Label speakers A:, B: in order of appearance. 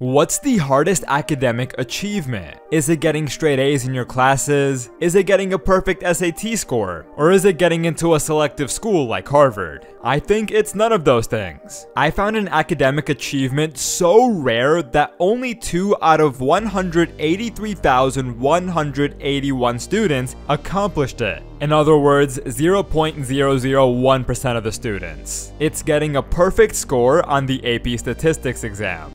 A: What's the hardest academic achievement? Is it getting straight A's in your classes? Is it getting a perfect SAT score? Or is it getting into a selective school like Harvard? I think it's none of those things. I found an academic achievement so rare that only 2 out of 183,181 students accomplished it. In other words, 0.001% of the students. It's getting a perfect score on the AP Statistics exam.